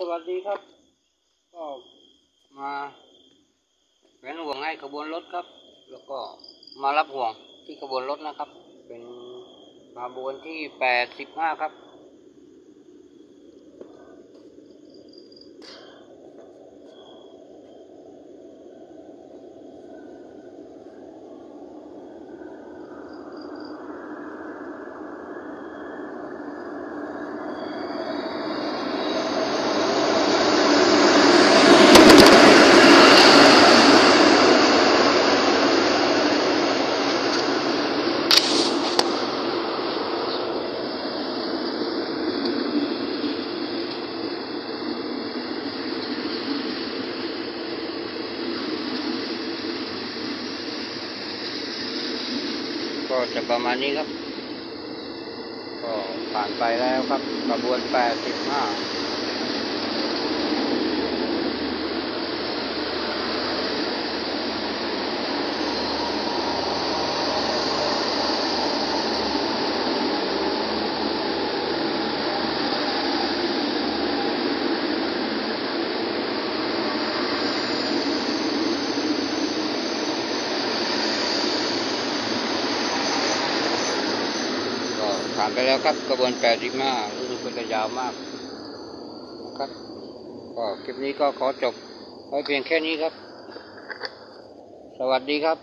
สวัสดีครับ ก็มาเป็นห่วงให้ขบวนรถครับ แล้วก็มารับห่วงที่ขบวนรถนะครับ เป็นมาบวนที่แปดสิบห้าครับ ก็จะประมาณนี้ครับ ก็ผ่านไปแล้วครับกระบวน 85 ผ่านไปแล้วครับ กระบวนแปดสิบห้ารู้สึกว่าจะยาวมากนะครับก็คลิปนี้ก็ขอจบไว้เพียงแค่นี้ครับ สวัสดีครับ